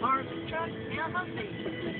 Mars Truck Company.